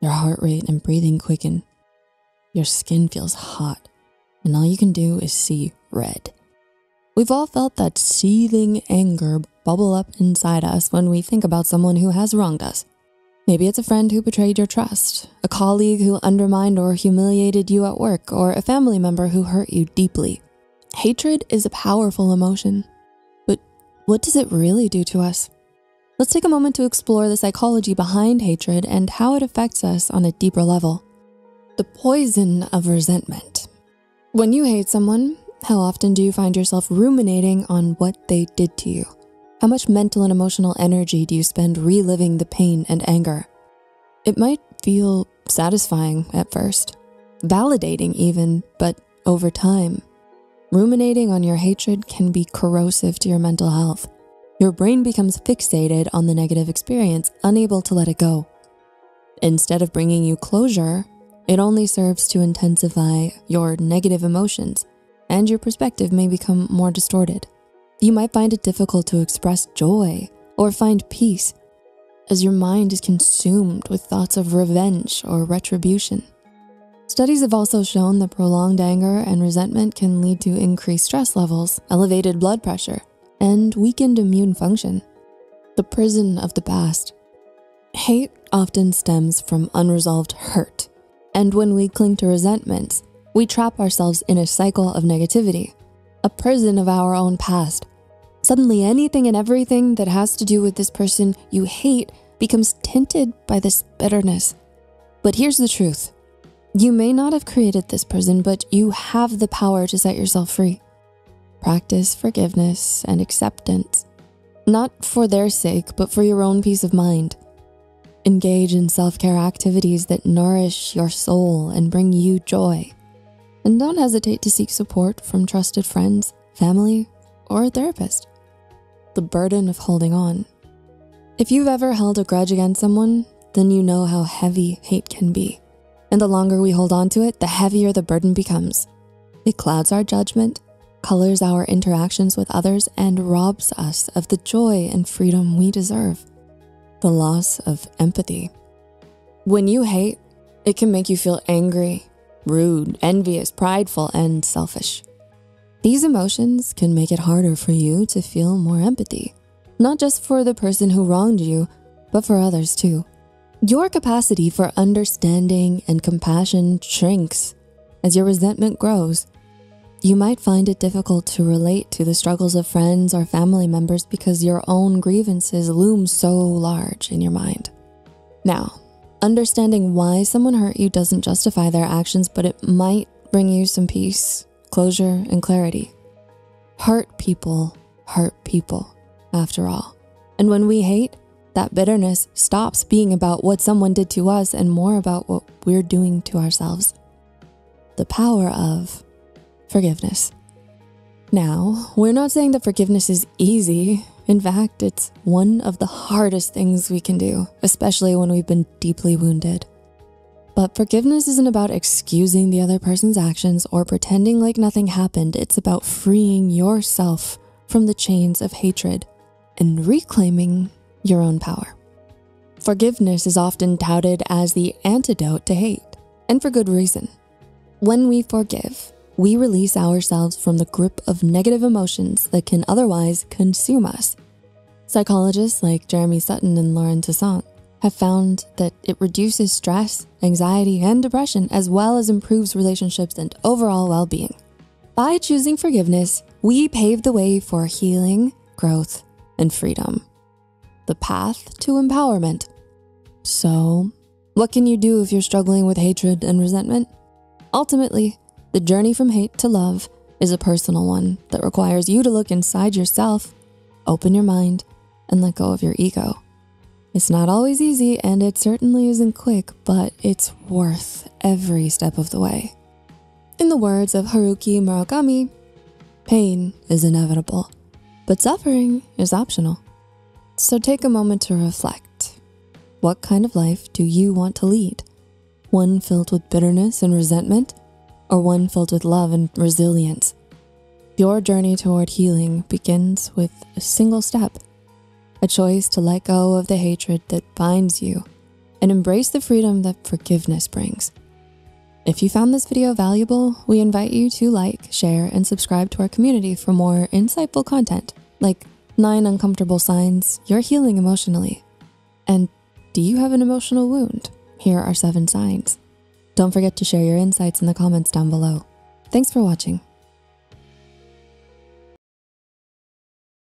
Your heart rate and breathing quicken. Your skin feels hot, and all you can do is see red. We've all felt that seething anger bubble up inside us when we think about someone who has wronged us. Maybe it's a friend who betrayed your trust, a colleague who undermined or humiliated you at work, or a family member who hurt you deeply. Hatred is a powerful emotion, but what does it really do to us? Let's take a moment to explore the psychology behind hatred and how it affects us on a deeper level. The poison of resentment. When you hate someone, how often do you find yourself ruminating on what they did to you? How much mental and emotional energy do you spend reliving the pain and anger? It might feel satisfying at first, validating even, but over time, ruminating on your hatred can be corrosive to your mental health. Your brain becomes fixated on the negative experience, unable to let it go. Instead of bringing you closure, it only serves to intensify your negative emotions and your perspective may become more distorted. You might find it difficult to express joy or find peace as your mind is consumed with thoughts of revenge or retribution. Studies have also shown that prolonged anger and resentment can lead to increased stress levels, elevated blood pressure, and weakened immune function. The prison of the past. Hate often stems from unresolved hurt, and when we cling to resentments, we trap ourselves in a cycle of negativity, a prison of our own past. Suddenly, anything and everything that has to do with this person you hate becomes tinted by this bitterness. But here's the truth you may not have created this prison, but you have the power to set yourself free. Practice forgiveness and acceptance, not for their sake, but for your own peace of mind. Engage in self care activities that nourish your soul and bring you joy. And don't hesitate to seek support from trusted friends, family, or a therapist. The burden of holding on. If you've ever held a grudge against someone, then you know how heavy hate can be. And the longer we hold on to it, the heavier the burden becomes. It clouds our judgment, colors our interactions with others, and robs us of the joy and freedom we deserve. The loss of empathy. When you hate, it can make you feel angry, rude, envious, prideful, and selfish. These emotions can make it harder for you to feel more empathy, not just for the person who wronged you, but for others too. Your capacity for understanding and compassion shrinks as your resentment grows. You might find it difficult to relate to the struggles of friends or family members because your own grievances loom so large in your mind. Now, Understanding why someone hurt you doesn't justify their actions, but it might bring you some peace, closure, and clarity. Hurt people hurt people, after all. And when we hate, that bitterness stops being about what someone did to us and more about what we're doing to ourselves. The power of forgiveness. Now, we're not saying that forgiveness is easy. In fact, it's one of the hardest things we can do, especially when we've been deeply wounded. But forgiveness isn't about excusing the other person's actions or pretending like nothing happened. It's about freeing yourself from the chains of hatred and reclaiming your own power. Forgiveness is often touted as the antidote to hate, and for good reason. When we forgive, we release ourselves from the grip of negative emotions that can otherwise consume us. Psychologists like Jeremy Sutton and Lauren Toussaint have found that it reduces stress, anxiety, and depression, as well as improves relationships and overall well-being. By choosing forgiveness, we pave the way for healing, growth, and freedom. The path to empowerment. So, what can you do if you're struggling with hatred and resentment? Ultimately, the journey from hate to love is a personal one that requires you to look inside yourself, open your mind, and let go of your ego. It's not always easy and it certainly isn't quick, but it's worth every step of the way. In the words of Haruki Murakami, pain is inevitable, but suffering is optional. So take a moment to reflect. What kind of life do you want to lead? One filled with bitterness and resentment? Or one filled with love and resilience. Your journey toward healing begins with a single step, a choice to let go of the hatred that binds you and embrace the freedom that forgiveness brings. If you found this video valuable, we invite you to like, share, and subscribe to our community for more insightful content like nine uncomfortable signs you're healing emotionally. And do you have an emotional wound? Here are seven signs. Don't forget to share your insights in the comments down below. Thanks for watching.